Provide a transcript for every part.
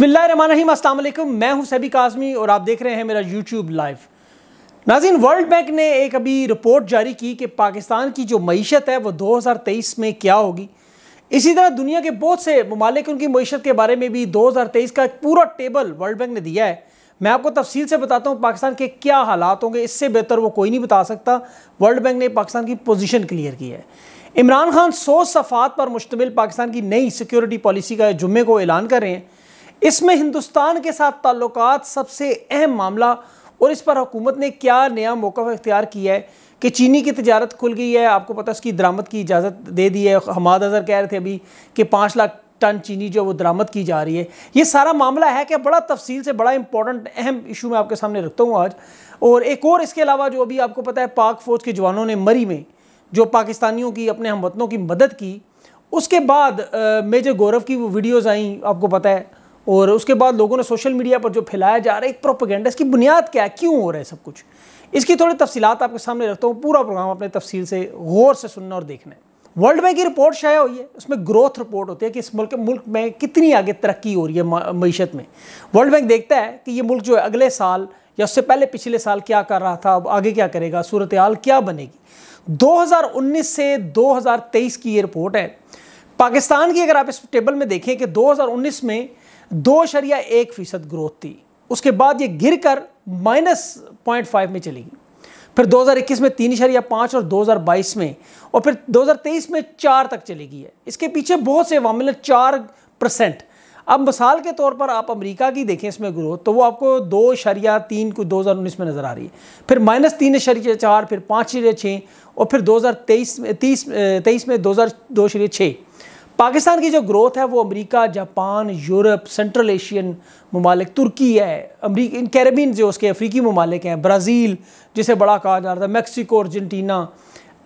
अस्सलाम वालेकुम मैं हूँ सभी काजमी और आप देख रहे हैं मेरा यूट्यूब लाइव नाजिन वर्ल्ड बैंक ने एक अभी रिपोर्ट जारी की कि पाकिस्तान की जो मीशत है, वो 2023 में क्या होगी। इसी तरह दुनिया के बहुत से ममालिक, उनकी मीशत के बारे में भी 2023 का एक पूरा टेबल वर्ल्ड बैंक ने दिया है। मैं आपको तफसील से बताता हूँ पाकिस्तान के क्या हालात होंगे। इससे बेहतर वो कोई नहीं बता सकता। वर्ल्ड बैंक ने पाकिस्तान की पोजीशन क्लियर की है। इमरान खान सौ सफ़ात पर मुश्तमिल पाकिस्तान की नई सिक्योरिटी पॉलिसी का जुम्मे को ऐलान कर रहे हैं। इसमें हिंदुस्तान के साथ ताल्लुक सबसे अहम मामला, और इस पर हुकूमत ने क्या नया मौका इख्तियार किया है कि चीनी की तजारत खुल गई है? आपको पता है उसकी दरामद की इजाज़त दे दी है। हमाद अजहर कह रहे थे अभी कि पाँच लाख टन चीनी जो वो दरामद की जा रही है। ये सारा मामला है कि बड़ा तफसील से बड़ा इंपॉर्टेंट अहम इशू मैं आपके सामने रखता हूँ आज। और एक और इसके अलावा जो अभी आपको पता है, पाक फ़ौज के जवानों ने मरी में, जो पाकिस्तानियों की, अपने हमवतनों की मदद की, उसके बाद मेजर गौरव की वो वीडियोज़ आई, आपको पता है। और उसके बाद लोगों ने सोशल मीडिया पर जो फैलाया जा रहा है, एक प्रोपोगेंडा इसकी बुनियाद क्या है? क्यों हो रहा है सब कुछ? इसकी थोड़ी तफसीलात आपके सामने रखता हूँ, पूरा प्रोग्राम अपने तफसील से गौर से सुनना और देखना है। वर्ल्ड बैंक की रिपोर्ट शाया हुई है, उसमें ग्रोथ रिपोर्ट होती है कि इस मुल्क मुल्क में कितनी आगे तरक्की हो रही है मीशत में। वर्ल्ड बैंक देखता है कि ये मुल्क जो है, अगले साल या उससे पहले पिछले साल क्या कर रहा था, अब आगे क्या करेगा सूरत हाल क्या बनेगी? 2019 से 2023 की ये रिपोर्ट है। पाकिस्तान की अगर आप इस टेबल में देखें कि 2019 में दो शरिया एक फ़ीसद ग्रोथ थी। उसके बाद ये गिर कर माइनस पॉइंट फाइव में चलेगी फिर 2021 में तीन शरिया पाँच और 2022 में और फिर 2023 में चार तक चलेगी है। इसके पीछे बहुत से वामिल चार परसेंट। अब मिसाल के तौर पर आप अमेरिका की देखें इसमें ग्रोथ तो वो आपको दो शरिया तीन को 2019 में नज़र आ रही है। फिर माइनस तीन शरिया चार, फिर पाँच शरिया छः और फिर 2023 में, तीस तेईस में दो हज़ार दो शरिया छः पाकिस्तान की जो ग्रोथ है, वो America, Japan, Europe central Asian ममालिक, तुर्की है इन कैरेबिन जो उसके अफ्रीकी ममालिक हैं, ब्राज़ील, जिसे बड़ा कहा जा रहा था, मैक्सिको, अर्जेंटीना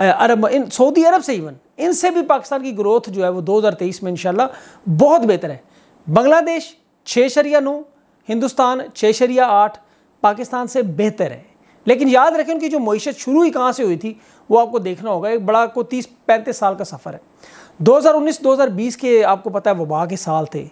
अरब, इन, सऊदी अरब से इवन इनसे भी पाकिस्तान की ग्रोथ जो है वो 2023 में इंशाल्लाह बहुत बेहतर है। बांग्लादेश छः शरिया नौ, हिंदुस्तान छः शरिया आठ, पाकिस्तान से बेहतर है। लेकिन याद रखें उनकी जो मीशत शुरू ही कहाँ से हुई थी, वो आपको देखना होगा, एक बड़ा को तीस पैंतीस साल का सफ़र है। 2019-2020 के आपको पता है वबा के साल थे,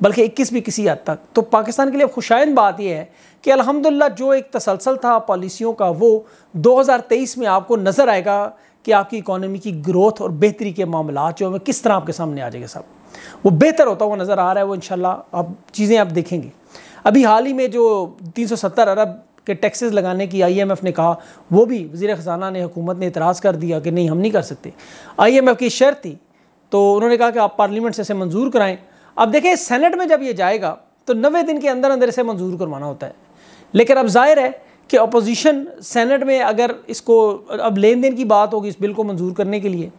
बल्कि 21 भी किसी हद तक। तो पाकिस्तान के लिए खुशाइन बात यह है कि अल्हम्दुलिल्लाह जो एक तसलसल था पॉलिसियों का, वो 2023 में आपको नज़र आएगा कि आपकी इकोनॉमी की ग्रोथ और बेहतरी के मामला जो है किस तरह आपके सामने आ जाएगा सब। वो बेहतर होता हुआ नज़र आ रहा है वो इन आप चीज़ें आप देखेंगे। अभी हाल ही में जो 370 अरब के टैक्सेस लगाने की आईएमएफ ने कहा, वो भी वज़ी ख़जाना ने, हुकूमत ने इतराज़ कर दिया कि नहीं, हम नहीं कर सकते। आईएमएफ की शर्त थी तो उन्होंने कहा कि आप पार्लियामेंट से इसे मंजूर कराएँ। अब देखें सेनेट में जब ये जाएगा तो नबे दिन के अंदर अंदर इसे मंजूर करवाना होता है। लेकिन अब ज़ाहिर है कि अपोजिशन सेनेट में अगर इसको, अब लेन देन की बात होगी इस बिल को मंजूर करने के लिए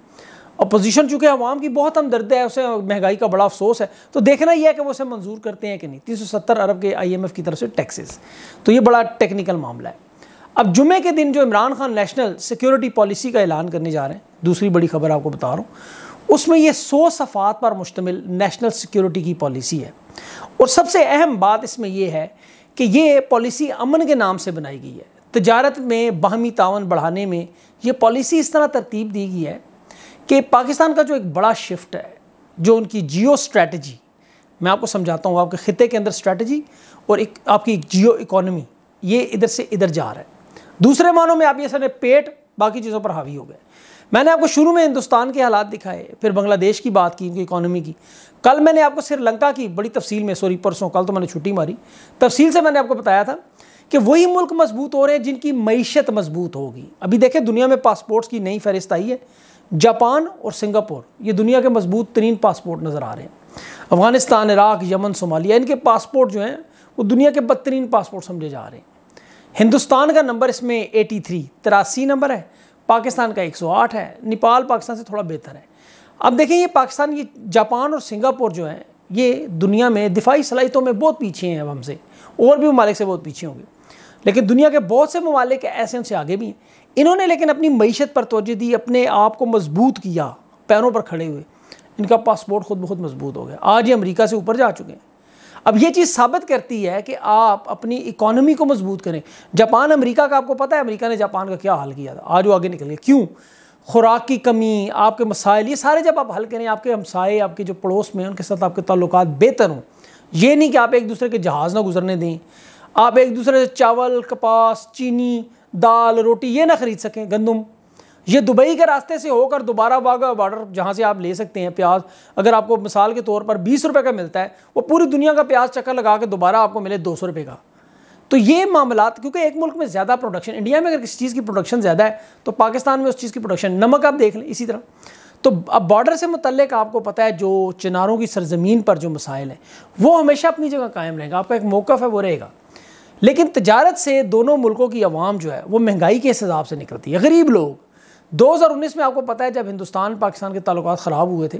अपोजिशन चूँकि अवाम की बहुत हमदर्द है, उसे महँगाई का बड़ा अफसोस है तो देखना यह है कि वो उसे मंजूर करते हैं कि नहीं। तीन सौ सत्तर अरब के आई एम एफ़ की तरफ़ से टैक्सेस तो ये बड़ा टेक्निकल मामला है। अब जुमे के दिन जो Imran Khan national security policy का ऐलान करने जा रहे हैं, दूसरी बड़ी खबर आपको बता रहा हूँ, उसमें ये सौ सफ़ात पर मुश्तमिल नेशनल सिक्योरिटी की पॉलिसी है। और सबसे अहम बात इसमें यह है कि ये पॉलिसी अमन के नाम से बनाई गई है। तजारत में बाहमी तावन बढ़ाने में ये पॉलिसी इस तरह तरतीब दी गई है कि पाकिस्तान का जो एक बड़ा शिफ्ट है, जो उनकी जियो स्ट्रैटेजी मैं आपको समझाता हूँ, आपके ख़त्े के अंदर स्ट्रैटेजी और एक आपकी जियो इकोनॉमी ये इधर से इधर जा रहा है। दूसरे मानों में आप ये सर पेट बाकी चीज़ों पर हावी हो गए। मैंने आपको शुरू में हिंदुस्तान के हालात दिखाए, फिर बांग्लादेश की बात की उनकी इकोनॉमी की। कल मैंने आपको श्रीलंका की बड़ी तफसील में, सॉरी, परसों, कल तो मैंने छुट्टी मारी। तफसील से मैंने आपको बताया था कि वही मुल्क मज़बूत हो रहे हैं जिनकी मीशत मज़बूत होगी। अभी देखें, दुनिया में पासपोर्ट्स की नई फहरिस्त आई है। जापान और सिंगापुर, ये दुनिया के मज़बूत तरीन पासपोर्ट नज़र आ रहे हैं। अफ़गानिस्तान, इराक, यमन, सोमालिया, इनके पासपोर्ट जो हैं, वो दुनिया के बदतरीन पासपोर्ट समझे जा रहे हैं। हिंदुस्तान का नंबर इसमें एटी थ्री तिरासी नंबर है, पाकिस्तान का 108 है, नेपाल, पाकिस्तान से थोड़ा बेहतर है। अब देखें, ये पाकिस्तान, ये जापान और सिंगापुर जो हैं, ये दुनिया में दिफाई सलाहितों में बहुत पीछे हैं अब हमसे, और भी ममालिक से बहुत पीछे होंगे। लेकिन दुनिया के बहुत से ममालिक ऐसे उनसे आगे भी हैं। इन्होंने लेकिन अपनी मीशत पर तोजह दी, अपने आप को मज़बूत किया, पैरों पर खड़े हुए। इनका पासपोर्ट खुद बहुत मज़बूत हो गया। आज ये अमरीका से ऊपर जा चुके हैं। अब ये चीज़ साबित करती है कि आप अपनी इकोनॉमी को मज़बूत करें। जापान, अमेरिका का आपको पता है, अमेरिका ने जापान का क्या हल किया था। आज वो आगे निकल गया क्यों? खुराक की कमी, आपके मसाइल, ये सारे जब आप हल करें, आपके हमसाए, आपके जो पड़ोस में उनके साथ आपके ताल्लुक बेहतर हों। ये नहीं कि आप एक दूसरे के जहाज़ ना गुजरने दें। आप एक दूसरे से चावल, कपास, चीनी दाल, रोटी, ये ना ख़रीद सकें गंदम। ये दुबई के रास्ते से होकर दोबारा वागा बॉर्डर जहाँ से आप ले सकते हैं प्याज। अगर आपको मिसाल के तौर पर बीस रुपये का मिलता है, वो पूरी दुनिया का प्याज चक्कर लगा के दोबारा आपको मिले दो सौ रुपये का। तो ये मामला क्योंकि एक मुल्क में ज़्यादा प्रोडक्शन इंडिया में अगर किसी चीज़ की प्रोडक्शन ज़्यादा है तो पाकिस्तान में उस चीज़ की प्रोडक्शन नमक आप देख लें इसी तरह। तो अब बॉर्डर से मुतलक आपको पता है जो चिनारों की सरजमीन पर जो मसाइल हैं, वो हमेशा अपनी जगह कायम रहेगा। आपका एक मौक़ है, वो रहेगा। लेकिन तजारत से दोनों मुल्कों की आवाम जो है, वो महँगाई के हिसाब से निकलती है। गरीब लोग 2019 में आपको पता है, जब हिंदुस्तान, पाकिस्तान के ताल्लुक ख़राब हुए थे,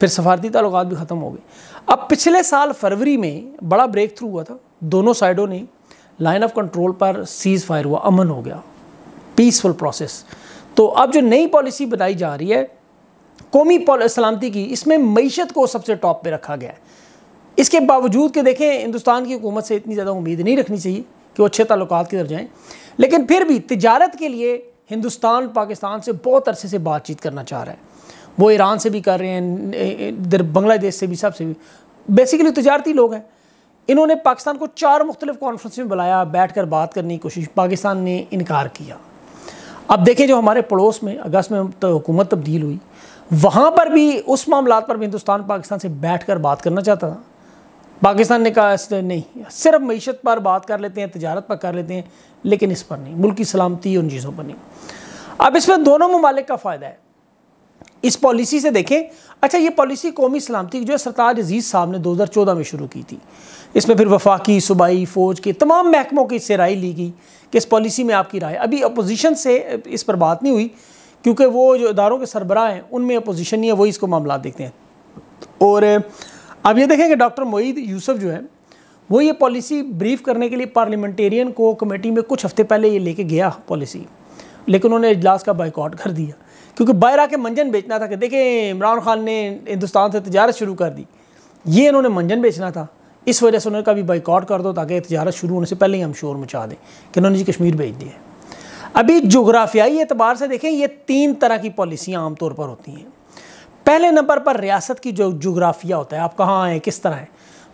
फिर सफारती ताल्लुक भी ख़त्म हो गए। अब पिछले साल फरवरी में बड़ा ब्रेक थ्रू हुआ था, दोनों साइडों ने लाइन ऑफ़ कंट्रोल पर सीज़ फायर हुआ, अमन हो गया पीसफुल प्रोसेस तो अब जो नई पॉलिसी बनाई जा रही है, कौमी सलामती की, इसमें मीशत को सबसे टॉप पर रखा गया है। इसके बावजूद कि देखें, हिंदुस्तान की हुकूमत से इतनी ज़्यादा उम्मीद नहीं रखनी चाहिए कि वो अच्छे ताल्लुक की तरफ़ जाएँ। लेकिन फिर भी तजारत के लिए हिंदुस्तान, पाकिस्तान से बहुत अरसे से बातचीत करना चाह रहा है। वो ईरान से भी कर रहे हैं, इधर बांग्लादेश से भी सबसे भी। बेसिकली तजारती लोग हैं। इन्होंने पाकिस्तान को चार मुख्तलिफ़ कॉन्फ्रेंस में बुलाया बैठ कर बात करने की कोशिश, पाकिस्तान ने इनकार किया। अब देखें जो हमारे पड़ोस में, अगस्त में तो हुकूमत तब्दील हुई। वहाँ पर भी, उस मामला पर भी हिंदुस्तान, पाकिस्तान से बैठ कर बात करना चाहता था। पाकिस्तान ने कहा नहीं, सिर्फ़ मीशत पर बात कर लेते हैं, तजारत पर कर लेते हैं, लेकिन इस पर नहीं, मुल्क की सलामती उन चीज़ों पर नहीं. अब इसमें दोनों ममालिक का फ़ायदा है। इस पॉलिसी से देखें अच्छा ये पॉलिसी कौमी सलामती जो है, सरताज अज़ीज़ साहब ने 2014 में शुरू की थी। इसमें फिर वफाकी, सूबाई, फ़ौज के तमाम महकमों की इससे राय ली गई कि इस पॉलिसी में आपकी राय। अभी अपोजिशन से इस पर बात नहीं हुई, क्योंकि वो जो इदारों के सरबराह हैं, उनमें अपोजिशन नहीं है, वही इसको मामला देखते हैं। और अब ये देखें कि डॉक्टर मोईद यूसुफ जो है, वो ये पॉलिसी ब्रीफ करने के लिए पार्लियामेंटेरियन को कमेटी में कुछ हफ़्ते पहले ये लेके गया पॉलिसी, लेकिन उन्होंने इजलास का बाइकआउट कर दिया। क्योंकि बाहर आके मंजन बेचना था कि देखें, इमरान खान ने हिंदुस्तान से तजारत शुरू कर दी। ये इन्होंने मंजन बेचना था। इस वजह से उन्होंने कभी बाइकआउट कर दो ताकि तजारत शुरू होने से पहले ही हम शोर मचा दें कि उन्होंने जी कश्मीर भेज दिया अभी जोग्राफियाई एतबार से देखें, ये तीन तरह की पॉलिसियाँ आमतौर पर होती हैं। पहले नंबर पर रियासत की जो जोग्राफिया होता है, आप कहाँ हैं किस तरह है?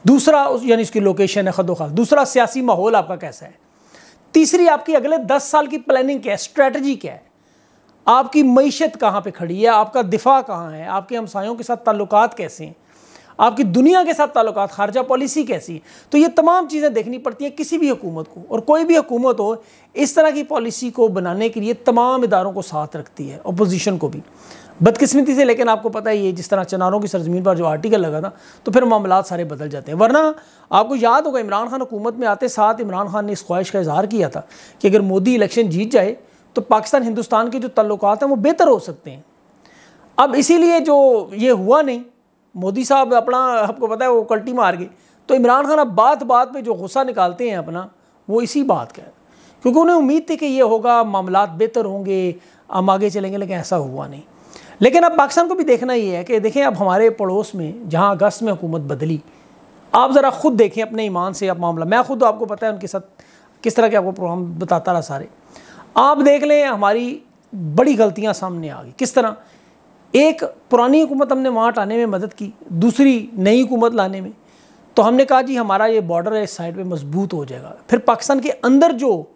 दूसरा उस, यानी उसकी लोकेशन है खदो खास दूसरा सियासी माहौल आपका कैसा है? तीसरी, आपकी अगले दस साल की प्लानिंग क्या है? स्ट्रेटजी क्या है? आपकी मीशत कहाँ पर खड़ी है? आपका दिफा कहाँ है? आपके हमसायों के साथ ताल्लुक कैसे हैं? आपकी दुनिया के साथ ताल्लुक खारजा पॉलिसी कैसी है? तो ये तमाम चीज़ें देखनी पड़ती हैं किसी भी हुकूमत को। और कोई भी हुकूमत हो, इस तरह की पॉलिसी को बनाने के लिए तमाम इदारों को साथ रखती है अपोजिशन को भी। बदकिस्मती से लेकिन आपको पता ही है जिस तरह चनारों की सरजमीन पर जो आर्टिकल लगा था तो फिर मामला सारे बदल जाते हैं। वरना आपको याद होगा, इमरान खान हुकूमत में आते साथ इमरान खान ने इस ख्वाहिश का इजहार किया था कि अगर मोदी इलेक्शन जीत जाए तो पाकिस्तान हिंदुस्तान के जो तल्लुक हैं, वो बेहतर हो सकते हैं। अब इसीलिए जो ये हुआ नहीं मोदी साहब अपना, आपको पता है, वो कल्टी मार गए। तो इमरान खान अब बात बात में जो गुस्सा निकालते हैं अपना, वो इसी बात का है। क्योंकि उन्हें उम्मीद थी कि ये होगा मामला बेहतर होंगे, हम आगे चलेंगे, लेकिन ऐसा हुआ नहीं। लेकिन अब पाकिस्तान को भी देखना ये है कि देखें, अब हमारे पड़ोस में, जहाँ अगस्त में हुकूमत बदली, आप ज़रा ख़ुद देखें अपने ईमान से अब मामला। मैं खुद आपको पता है, उनके साथ किस तरह के आपको प्रोग्राम बताता रहा सारे। आप देख लें, हमारी बड़ी गलतियाँ सामने आ गई। किस तरह? एक पुरानी हुकूमत हमने वहाँ हटाने में मदद की, दूसरी नई हुकूमत लाने में। तो हमने कहा, जी, हमारा ये बॉर्डर है, इस साइड पे मज़बूत हो जाएगा। फिर पाकिस्तान के अंदर जो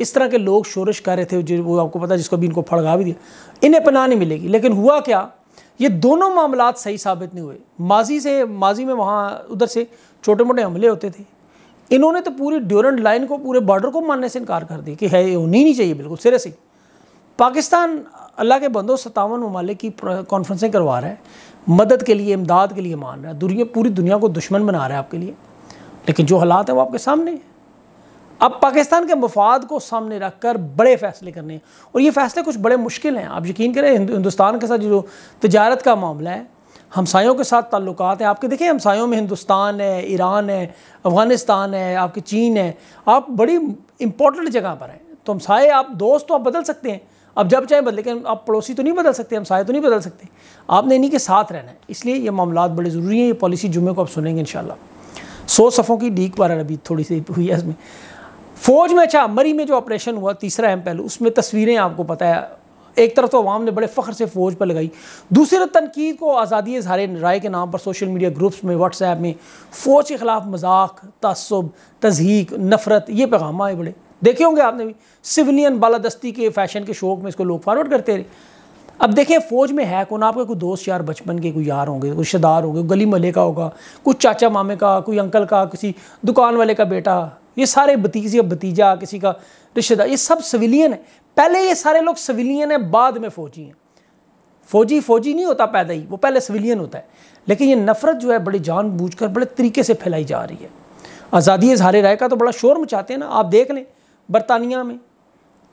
इस तरह के लोग शोरश कर रहे थे, जो वो आपको पता जिसको भी इनको फड़गा भी दिया, इन्हें पनाह नहीं मिलेगी। लेकिन हुआ क्या, ये दोनों मामला सही साबित नहीं हुए। माजी से, माजी में वहाँ, उधर से छोटे मोटे हमले होते थे। इन्होंने तो पूरी ड्यूरेंट लाइन को, पूरे बॉर्डर को मानने से इनकार कर दिया कि है, ये होनी नहीं चाहिए, बिल्कुल, सिरे से। पाकिस्तान अल्लाह के बंदो सतावन ममालिक की कॉन्फ्रेंसें करवा रहा है। मदद के लिए, इमदाद के लिए मान रहा है। दुनिया पूरी दुनिया को दुश्मन बना रहा है आपके लिए। लेकिन जो हालात हैं वो आपके सामने हैं। अब पाकिस्तान के मफाद को सामने रख कर बड़े फ़ैसले करने हैं। और ये फ़ैसले कुछ बड़े मुश्किल हैं। आप यकीन करें हिंदुस्तान के साथ जो तजारत का मामला है, हमसायों के साथ ताल्लुक हैं। आपके देखें हमसायों में हिंदुस्तान है, ईरान है, अफ़गानिस्तान है, आपकी चीन है। आप बड़ी इंपॉर्टेंट जगह पर हैं। तो हमसाए, आप दोस्त तो आप बदल सकते हैं। अब जब चाहे बदले, लेकिन आप पड़ोसी तो नहीं बदल सकते हमसाए तो नहीं बदल सकते। आपने इन्हीं के साथ रहना है। इसलिए ये मामला बड़े ज़रूरी हैं, ये पॉलिसी जुम्मे को आप सुनेंगे इन सौ सफ़ों की डीक पर अभी थोड़ी सी हुई है इसमें। फ़ौज में अच्छा मरी में जो ऑपरेशन हुआ, तीसरा एम पहलू, उसमें तस्वीरें आपको पता है। एक तरफ़ तो अवाम ने बड़े फ़ख्र से फ़ौज पर लगाई, दूसरी तनकीद को आज़ादी इजहार राय के नाम पर सोशल मीडिया ग्रुप्स में, व्हाट्सएप में, फ़ौज के ख़िलाफ़ मज़ाक, तसब, तजहीक, नफ़रत, ये पैगाम आए बड़े। देखे होंगे आपने भी सिविलियन बालादस्ती के फ़ैशन के शौक में इसको लोग फॉरवर्ड करते रहे। अब देखिए, फ़ौज में है कौन? आपके कोई दोस्त यार, बचपन के कोई यार होंगे, कोई रिश्तेदार होंगे गली मले का होगा कुछ चाचा मामे का, कोई अंकल का, किसी दुकान वाले का बेटा, ये सारे भतीजे या भतीजा, किसी का रिश्तेदार, ये सब सिविलियन है। पहले ये सारे लोग सिविलियन है, बाद में फ़ौजी हैं। फ़ौजी फ़ौजी नहीं होता पैदा ही, वो पहले सिविलियन होता है। लेकिन ये नफ़रत जो है, बड़ी जान बूझ कर बड़े तरीके से फैलाई जा रही है। आज़ादी इजहार राय का तो बड़ा शोर मचाते हैं ना, आप देख लें। बरतानिया में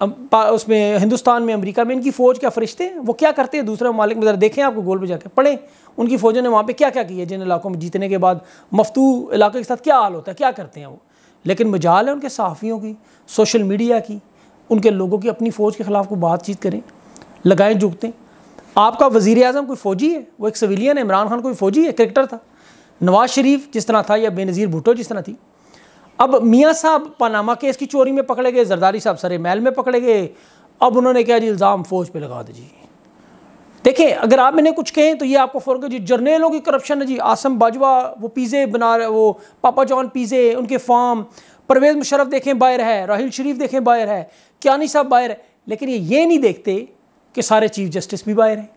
उसमें, हिंदुस्तान में, अमेरिका में, इनकी फ़ौज क्या फरिश्ते हैं? वो क्या करते हैं? दूसरे ममालिक में ज़रा देखें आपको गोल पर जाकर पढ़ें, उनकी फ़ौजों ने वहाँ पे क्या क्या किया जिन इलाकों में जीतने के बाद मफतू इलाके के साथ क्या हाल होता है? क्या करते हैं वो? लेकिन मजाल है उनके सहाफ़ियों की, सोशल मीडिया की, उनके लोगों की अपनी फ़ौज के ख़िलाफ़ को बातचीत करें, लगाएँ, झुकतें। आपका वज़ी अजम कोई फ़ौजी है? वो एक सिविलियन है, इमरान खान कोई फ़ौजी है? क्रिकेटर था। नवाज़ शरीफ जिस तरह था या बेनज़ीर भुट्टो जिस तरह थी अब मियाँ साहब पनामा केस की चोरी में पकड़े गए, जरदारी साहब सरे महल में पकड़े गए। अब उन्होंने क्या जी, इल्ज़ाम फ़ौज पे लगा दीजिए। देखें, अगर आप मैंने कुछ कहें तो ये आपको फ़ौरन जी, जर्नेलों की करप्शन है जी। आसम बाजवा, वो पीज़े बना रहे, वो पापा जॉन पीज़े, उनके फार्म। परवेज़ मुशरफ देखें, बाहर है। राहिल शरीफ देखें, बाहर है। क्यानी साहब बाहर है। लेकिन ये ये नहीं देखते कि सारे चीफ जस्टिस भी बाहर हैं।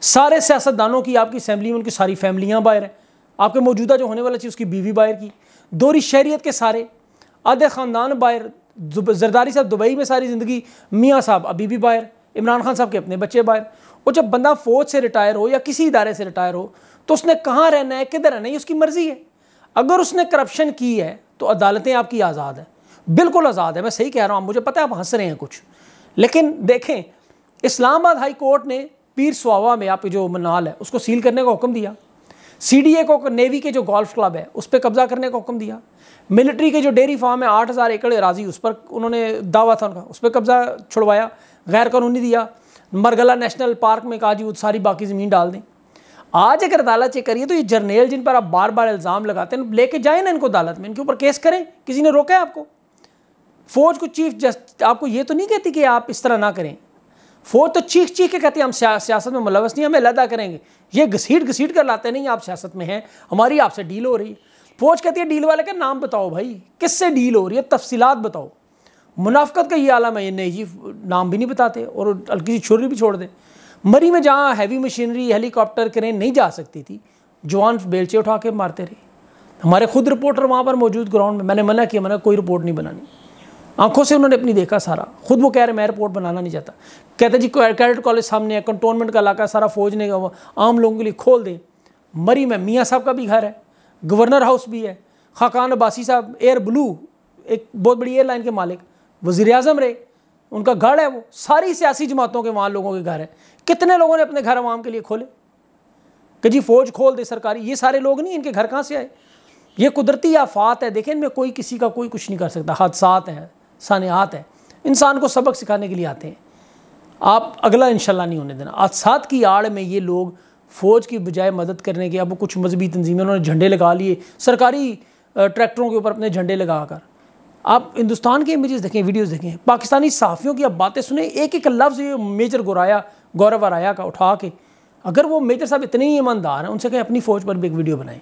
सारे सियासतदानों की आपकी असम्बली में उनकी सारी फैमिलियाँ बाहर हैं। आपके मौजूदा जो होने वाला चीज़, उसकी बीवी बाहर की दोरी शहरीत के सारे, आधे ख़ानदान बाहर जरदारी साहब दुबई में सारी ज़िंदगी, मियाँ साहब, अभी भी बाहर इमरान खान साहब के अपने बच्चे बाहर और जब बंदा फ़ौज से रिटायर हो या किसी इदारे से रिटायर हो तो उसने कहाँ रहना है, किधर रहना है उसकी मर्ज़ी है। अगर उसने करप्शन की है तो अदालतें आपकी आज़ाद है। बिल्कुल आज़ाद है, मैं सही कह रहा हूँ आप मुझे पता है आप हंस रहे हैं कुछ। लेकिन देखें, इस्लामाबाद हाई कोर्ट ने पीर सुवा में आपकी जो मनाल है, उसको सील करने का हुक्म दिया। सीडीए को नेवी के जो गोल्फ क्लब है, उस पर कब्जा करने का हुक्म दिया। मिलिट्री के जो डेयरी फार्म है, आठ हज़ार एकड़ राज़ी, उस पर उन्होंने दावा था उनका। उस पर कब्जा छुड़वाया गैर कानूनी दिया। मरगला नेशनल पार्क में कहा, जी, वो सारी बाकी ज़मीन डाल दें। आज अगर अदालत चेक करिए तो ये जर्नेल जिन पर आप बार बार इल्ज़ाम लगाते हैं, लेके जाए ना इनको अदालत में, इनके ऊपर केस करें, किसी ने रोका है आपको? फौज को चीफ जस्ट, आपको ये तो नहीं कहती कि आप इस तरह ना करें। फौज तो चीख चीख के कहते हैं, हम सियासत में मुलवस नहीं, हमें लदा करेंगे। ये घसीट घसीट कर लाते नहीं, आप सियासत में हैं, हमारी आपसे डील हो रही है। फौज कहती है, डील वाले का नाम बताओ भाई, किससे डील हो रही है? तफसीलात बताओ। मुनाफ्त का ये आलम है नहीं जी, नाम भी नहीं बताते और हल्की सी छुरी भी छोड़ दें। मरी में जहाँ हैवी मशीनरी हेलीकॉप्टर क्रेन नहीं जा सकती थी, जवान बेलचे उठा के मारते रहे। हमारे खुद रिपोर्टर वहाँ पर मौजूद ग्राउंड में, मैंने मना किया, मैंने कोई रिपोर्ट नहीं बनानी। आँखों से उन्होंने अपनी देखा सारा। खुद वो कह रहे, मैं एयरपोर्ट बनाना नहीं चाहता। कहते जी कैडेट कॉलेज सामने है कंटोनमेंट का इलाका सारा फौज ने आम लोगों के लिए खोल दें। मरी में, मियाँ साहब का भी घर है, गवर्नर हाउस भी है, खाकान अब्बासी साहब एयर ब्लू एक बहुत बड़ी एयरलाइन के मालिक वज़ी अजम रहे, उनका घर है वो, सारी सियासी जमातों के वहाँ लोगों के घर है। कितने लोगों ने अपने घर आवाम के लिए खोले? कि जी, फौज खोल दे सरकारी, ये सारे लोग नहीं, इनके घर कहाँ से आए? ये कुदरती आफात है, देखें, इनमें कोई किसी का कोई कुछ नहीं कर सकता, हादसात हैं। सानियात हैं। इंसान को सबक सिखाने के लिए आते हैं। आप अगला इंशाल्लाह नहीं होने देना। हादसात की आड़ में ये लोग फ़ौज की बजाय मदद करने के, अब कुछ मजहबी तंजीमें, उन्होंने झंडे लगा लिए। सरकारी ट्रैक्टरों के ऊपर अपने झंडे लगा कर आप हिंदुस्तान के इमेजेस देखें वीडियोस देखें। पाकिस्तानी साफ़ियों की अब बातें सुने, एक एक लफ्ज़ ये मेजर गुराया, गौरव आराया का उठा के, अगर वो मेजर साहब इतने ही ईमानदार हैं, उनसे कहें अपनी फ़ौज पर भी एक वीडियो बनाएँ।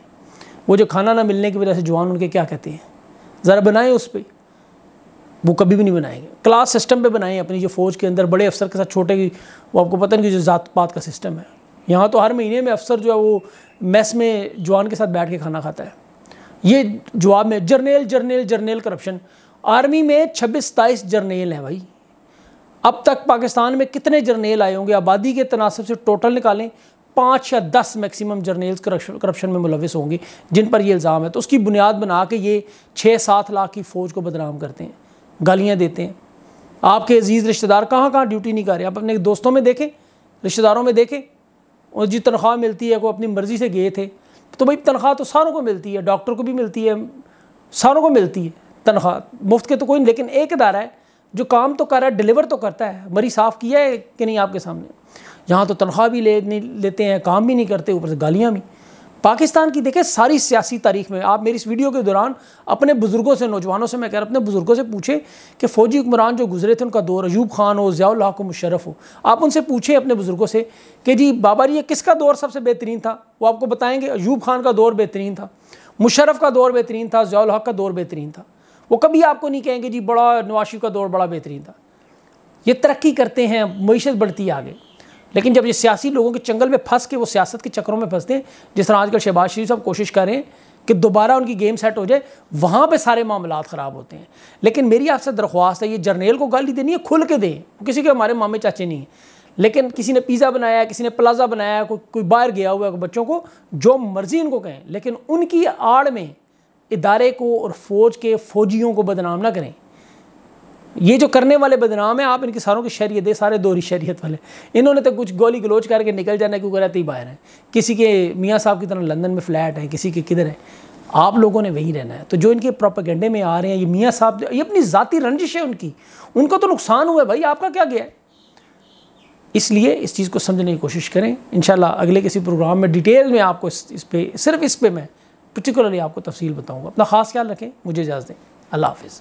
वो जो खाना ना मिलने की वजह से जवान उनके क्या कहते हैं? ज़रा बनाएँ उस पर वो कभी भी नहीं बनाएँगे। क्लास सिस्टम पे बनाएँ अपनी जो फ़ौज के अंदर बड़े अफसर के साथ छोटे की, वो आपको पता नहीं कि जो ज़ात पात का सिस्टम है। यहाँ तो हर महीने में अफसर जो है वो मैस में जवान के साथ बैठ के खाना खाता है। ये जवाब में जर्नेल जर्नेल जर्नेल करप्शन आर्मी में छब्बीस, सताईस जर्नेल हैं भाई। अब तक पाकिस्तान में कितने जर्नेल आए होंगे? आबादी के तनासब से टोटल निकालें, पाँच या दस मैक्सिमम जर्नेल्स करप्शन में मुलविस होंगे, जिन पर ये इल्ज़ाम है। तो उसकी बुनियाद बना के ये छः, सात लाख की फ़ौज को बदनाम करते हैं। गालियाँ देते हैं। आपके अज़ीज़ रिश्तेदार कहाँ कहाँ ड्यूटी नहीं कर रहे? आप अपने दोस्तों में देखें, रिश्तेदारों में देखें। और जी तनख्वाह मिलती है, वो अपनी मर्ज़ी से गए थे। तो भाई तनख्वाह तो सारों को मिलती है डॉक्टर को भी मिलती है, सारों को मिलती है तनख्वाह। मुफ़्त के तो कोई लेकिन एक इदारा है, जो काम तो कर रहा है डिलीवर तो करता है। मरी साफ़ किया है कि नहीं आपके सामने? यहाँ तो तनख्वाह भी ले नहीं लेते हैं, काम भी नहीं करते, ऊपर से गालियाँ भी। पाकिस्तान की देखें सारी सियासी तारीख में। आप मेरी इस वीडियो के दौरान अपने बुज़ुर्गों से, नौजवानों से, मैं कह रहा अपने बुज़ुर्गों से पूछे कि फ़ौजी हुक्मरान जो गुजरे थे, उनका दौर अयूब खान हो, ज़ियाउल हक मुशरफ हो। आप उनसे पूछें अपने बुज़ुर्गों से कि जी, बाबा ये किसका दौर सबसे बेहतरीन था? वो आपको बताएँगे, अयूब खान का दौर बेहतरीन था मुशरफ का दौर बेहतरीन था, ज़ियाउल हक का दौर बेहतरीन था। वो कभी आपको नहीं कहेंगे, जी, बड़ा नवाशी का दौर बड़ा बेहतरीन था। ये तरक्की करते हैं, मीशत बढ़ती है आगे। लेकिन जब ये सियासी लोगों के चंगल में फंस के वो सियासत के चक्रों में फंसते हैं, जिस तरह आजकल शहबाज शरीफ साहब कोशिश कर रहे हैं कि दोबारा उनकी गेम सेट हो जाए, वहाँ पे सारे मामला ख़राब होते हैं। लेकिन मेरी आपसे दरख्वास्त है, ये जर्नेल को गाली देनी है, खुल के दें। किसी के हमारे मामे चाचे नहीं हैं। लेकिन किसी ने पिज़्ज़ा बनाया, किसी ने प्लाज़ा बनाया, कोई कोई बाहर गया हुआ है बच्चों को, जो मर्ज़ी उनको कहें, लेकिन उनकी आड़ में इदारे को और फौज के फ़ौजियों को बदनाम ना करें। ये जो करने वाले बदनाम है आप इनके सारों की शरीयत है सारे दोहरी शरीयत वाले। इन्होंने तो कुछ गोली गलोच करके निकल जाना क्योंकि रहते ही बाहर हैं। किसी के मियाँ साहब की तरह लंदन में फ्लैट है किसी के किधर है। आप लोगों ने वहीं रहना है। तो जो इनके प्रोपागेंडे में आ रहे हैं ये मियाँ साहब ये अपनी ज़ाती रंजिश है उनकी। उनको तो नुकसान हुआ है भाई आपका क्या गया है? इसलिए इस चीज़ को समझने की कोशिश करें। इन अगले किसी प्रोग्राम में डिटेल में आपको इस, इस पर सिर्फ़ इस पर मैं पर्टिकुलरली आपको तफसील बताऊँगा। अपना ख़ास ख्याल रखें मुझे इजाज़त दें। अल्लाह हाफिज़।